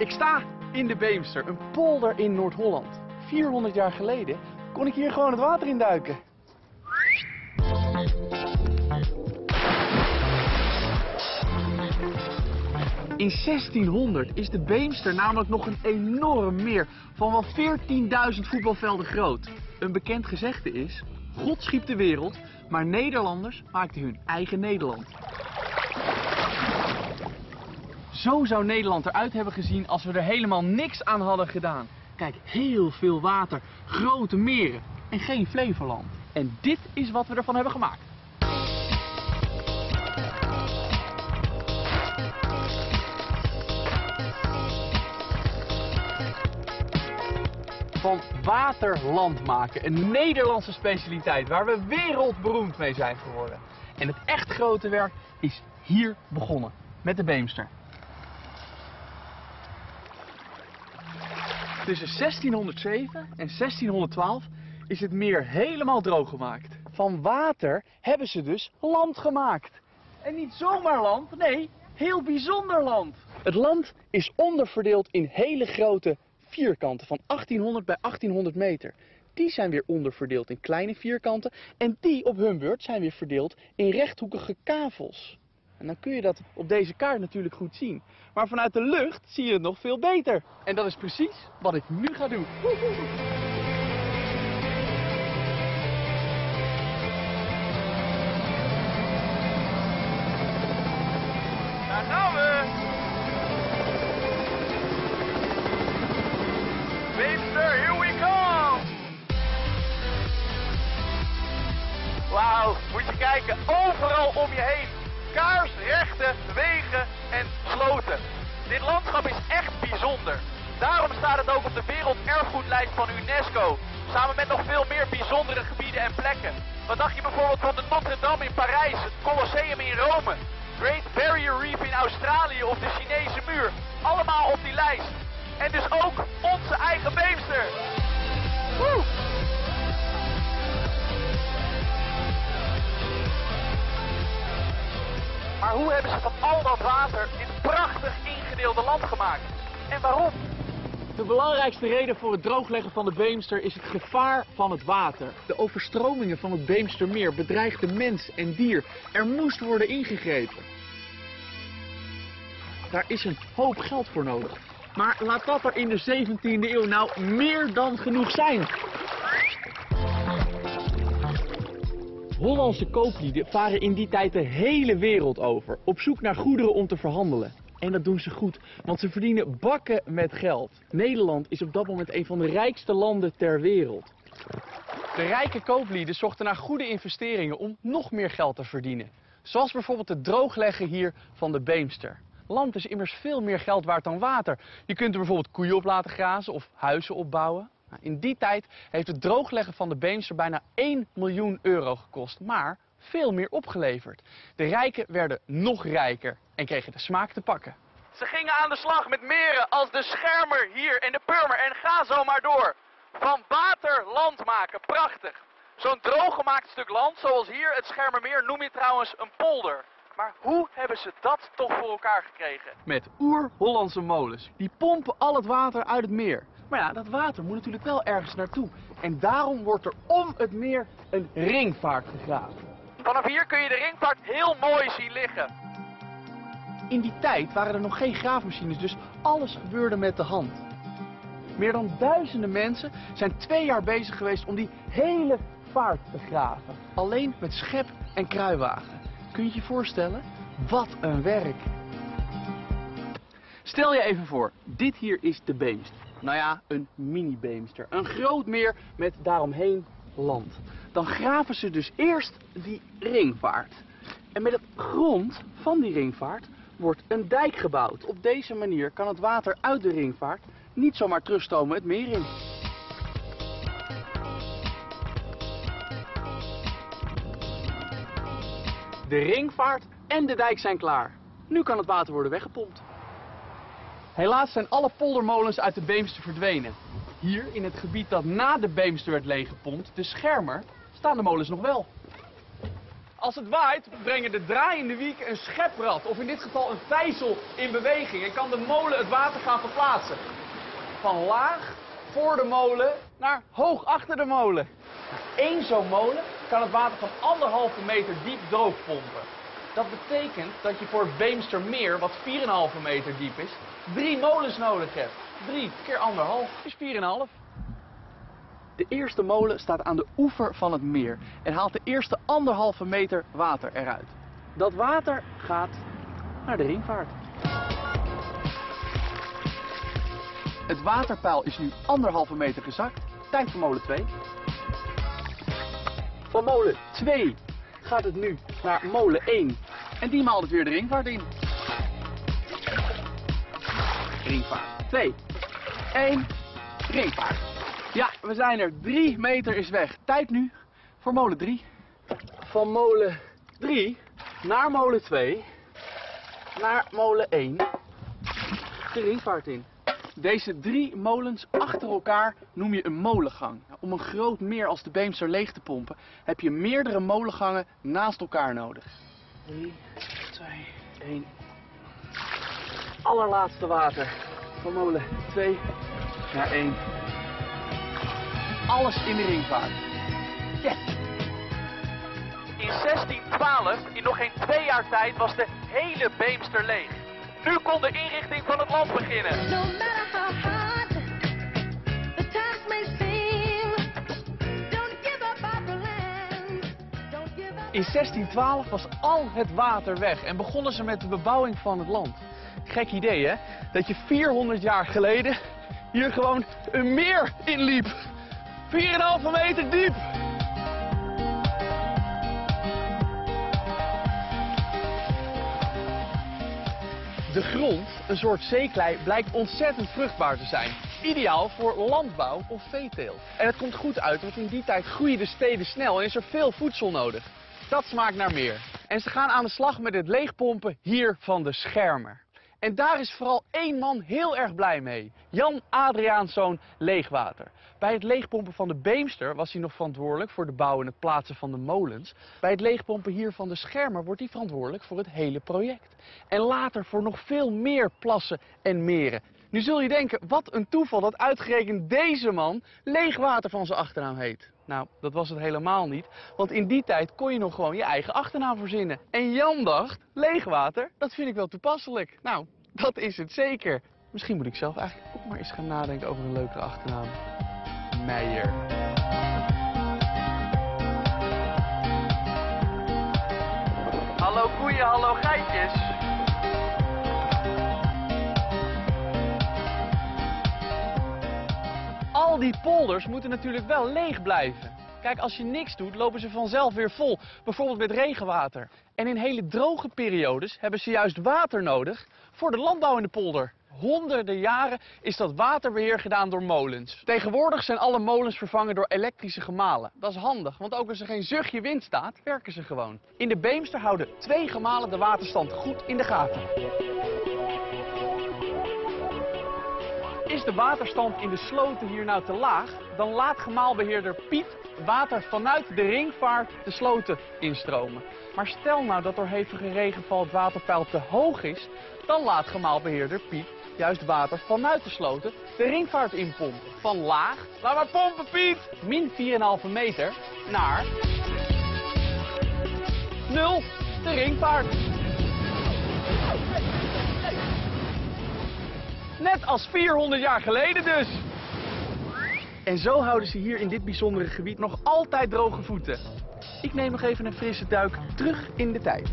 Ik sta in de Beemster, een polder in Noord-Holland. 400 jaar geleden kon ik hier gewoon het water in duiken. In 1600 is de Beemster namelijk nog een enorm meer van wel 14.000 voetbalvelden groot. Een bekend gezegde is, God schiep de wereld, maar Nederlanders maakten hun eigen Nederland. Zo zou Nederland eruit hebben gezien als we er helemaal niks aan hadden gedaan. Kijk, heel veel water, grote meren en geen Flevoland. En dit is wat we ervan hebben gemaakt. Van waterland maken, een Nederlandse specialiteit waar we wereldberoemd mee zijn geworden. En het echt grote werk is hier begonnen, met de Beemster. Tussen 1607 en 1612 is het meer helemaal droog gemaakt. Van water hebben ze dus land gemaakt. En niet zomaar land, nee, heel bijzonder land. Het land is onderverdeeld in hele grote vierkanten van 1800 bij 1800 meter. Die zijn weer onderverdeeld in kleine vierkanten en die op hun beurt zijn weer verdeeld in rechthoekige kavels. En dan kun je dat op deze kaart natuurlijk goed zien. Maar vanuit de lucht zie je het nog veel beter. En dat is precies wat ik nu ga doen. Daar gaan we! Dit landschap is echt bijzonder. Daarom staat het ook op de werelderfgoedlijst van UNESCO. Samen met nog veel meer bijzondere gebieden en plekken. Wat dacht je bijvoorbeeld van de Notre Dame in Parijs, het Colosseum in Rome, Great Barrier Reef in Australië of de Chinese muur? Allemaal op die lijst. En dus ook onze belangrijkste reden voor het droogleggen van de Beemster is het gevaar van het water. De overstromingen van het Beemstermeer bedreigden mens en dier. Er moest worden ingegrepen. Daar is een hoop geld voor nodig. Maar laat dat er in de 17e eeuw nou meer dan genoeg zijn. Hollandse kooplieden varen in die tijd de hele wereld over, op zoek naar goederen om te verhandelen. En dat doen ze goed, want ze verdienen bakken met geld. Nederland is op dat moment een van de rijkste landen ter wereld. De rijke kooplieden zochten naar goede investeringen om nog meer geld te verdienen. Zoals bijvoorbeeld het droogleggen hier van de Beemster. Land is immers veel meer geld waard dan water. Je kunt er bijvoorbeeld koeien op laten grazen of huizen opbouwen. Nou, In die tijd heeft het droogleggen van de Beemster bijna 1 miljoen euro gekost, maar veel meer opgeleverd. De rijken werden nog rijker en kregen de smaak te pakken. Ze gingen aan de slag met meren als de Schermer hier en de Purmer en ga zo maar door. Van water land maken, prachtig. Zo'n drooggemaakt stuk land, zoals hier het Schermermeer, noem je trouwens een polder. Maar hoe hebben ze dat toch voor elkaar gekregen? Met oer-Hollandse molens. Die pompen al het water uit het meer. Maar ja, dat water moet natuurlijk wel ergens naartoe. En daarom wordt er om het meer een ringvaart gegraven. Vanaf hier kun je de ringvaart heel mooi zien liggen. In die tijd waren er nog geen graafmachines, dus alles gebeurde met de hand. Meer dan duizenden mensen zijn twee jaar bezig geweest om die hele vaart te graven. Alleen met schep en kruiwagen. Kun je je voorstellen? Wat een werk! Stel je even voor, dit hier is de Beemster. Nou ja, een mini-Beemster. Een groot meer met daaromheen land. Dan graven ze dus eerst die ringvaart. En met het grond van die ringvaart wordt een dijk gebouwd. Op deze manier kan het water uit de ringvaart niet zomaar terugstromen het meer in. De ringvaart en de dijk zijn klaar. Nu kan het water worden weggepompt. Helaas zijn alle poldermolens uit de Beemster verdwenen. Hier in het gebied dat na de Beemster werd leeggepompt, de Schermer, staan de molens nog wel. Als het waait, brengen de draaiende wieken een scheprad, of in dit geval een vijzel, in beweging. En kan de molen het water gaan verplaatsen. Van laag voor de molen naar hoog achter de molen. Eén zo'n molen kan het water van anderhalve meter diep droogpompen. Dat betekent dat je voor het Beemstermeer, wat 4,5 meter diep is, drie molens nodig hebt. Drie keer anderhalf is 4,5. De eerste molen staat aan de oever van het meer en haalt de eerste anderhalve meter water eruit. Dat water gaat naar de ringvaart. Het waterpeil is nu anderhalve meter gezakt. Tijd voor molen 2. Van molen 2 gaat het nu naar molen 1. En die maalt het weer de ringvaart in. Ringvaart 2. 1. Ringvaart. Ja, we zijn er. 3 meter is weg. Tijd nu voor molen 3. Van molen 3 naar molen 2. Naar molen 1. De ringvaart in. Deze drie molens achter elkaar noem je een molengang. Om een groot meer als de Beemster leeg te pompen heb je meerdere molengangen naast elkaar nodig. 3, 2, 1. Allerlaatste water. Van molen 2 naar 1. Alles in de ringvaart. Yes! In 1612, in nog geen twee jaar tijd, was de hele Beemster leeg. Nu kon de inrichting van het land beginnen. No hard seem. In 1612 was al het water weg en begonnen ze met de bebouwing van het land. Gek idee hè, dat je 400 jaar geleden hier gewoon een meer inliep. 4,5 meter diep. De grond, een soort zeeklei, blijkt ontzettend vruchtbaar te zijn. Ideaal voor landbouw of veeteelt. En het komt goed uit, want in die tijd groeien de steden snel en is er veel voedsel nodig. Dat smaakt naar meer. En ze gaan aan de slag met het leegpompen hier van de schermer. En daar is vooral één man heel erg blij mee. Jan Adriaanszoon Leegwater. Bij het leegpompen van de Beemster was hij nog verantwoordelijk voor de bouw en het plaatsen van de molens. Bij het leegpompen hier van de Schermer wordt hij verantwoordelijk voor het hele project. En later voor nog veel meer plassen en meren. Nu zul je denken, wat een toeval dat uitgerekend deze man Leegwater van zijn achternaam heet. Nou, dat was het helemaal niet, want in die tijd kon je nog gewoon je eigen achternaam verzinnen. En Jan dacht, Leegwater, dat vind ik wel toepasselijk. Nou, dat is het zeker. Misschien moet ik zelf eigenlijk ook maar eens gaan nadenken over een leukere achternaam. Meijer. Hallo koeien, hallo geitjes. Al die polders moeten natuurlijk wel leeg blijven. Kijk, als je niks doet, lopen ze vanzelf weer vol. Bijvoorbeeld met regenwater. En in hele droge periodes hebben ze juist water nodig voor de landbouw in de polder. Honderden jaren is dat waterbeheer gedaan door molens. Tegenwoordig zijn alle molens vervangen door elektrische gemalen. Dat is handig, want ook als er geen zuchtje wind staat, werken ze gewoon. In de Beemster houden twee gemalen de waterstand goed in de gaten. Is de waterstand in de sloten hier nou te laag, dan laat gemaalbeheerder Piet water vanuit de ringvaart de sloten instromen. Maar stel nou dat door hevige regenval het waterpeil te hoog is, dan laat gemaalbeheerder Piet juist water vanuit de sloten de ringvaart inpompen. Van laag, laat maar pompen Piet, min 4,5 meter, naar 0, de ringvaart. Net als 400 jaar geleden dus. En zo houden ze hier in dit bijzondere gebied nog altijd droge voeten. Ik neem nog even een frisse duik terug in de tijd.